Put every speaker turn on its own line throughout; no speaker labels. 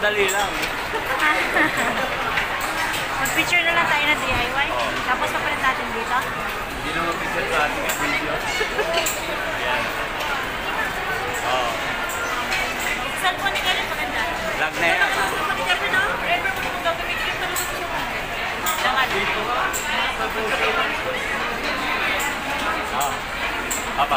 Dali lang. Mag-picture na lang tayo ng DIY. Oh. Tapos papalit natin dito. Hindi na mag-picture sa ating video. Ayan. apa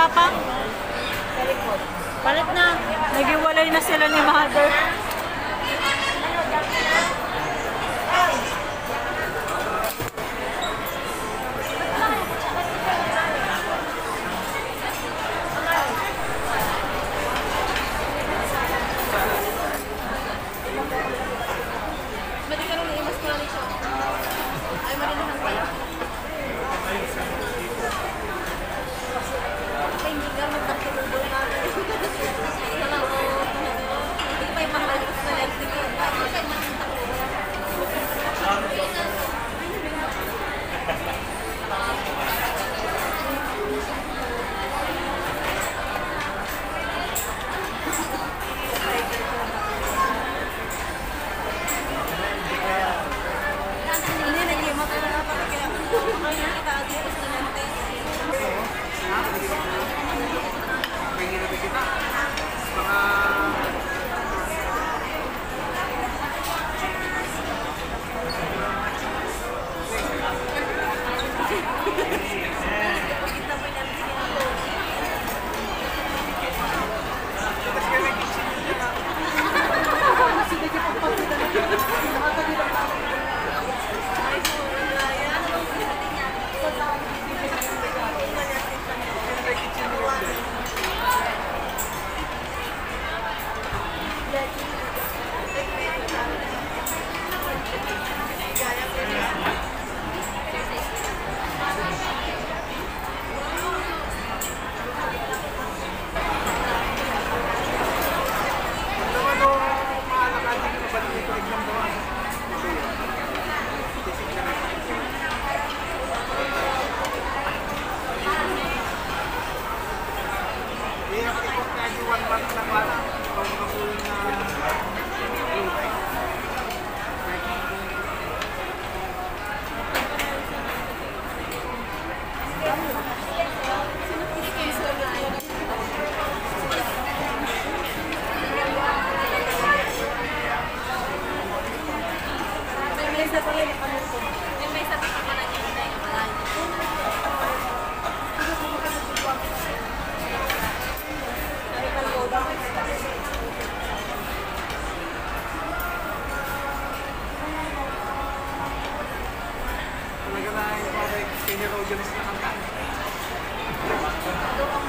Papa? Sa Palit na. Nagiwalay na sila ni Mother. Hindi, nag-remote na lang ako. Kaya, kaya sa pa rin nakalusog. Yung may isa pa pa na yung tayo malayo. Talaga na yung mga senior audience na kanta.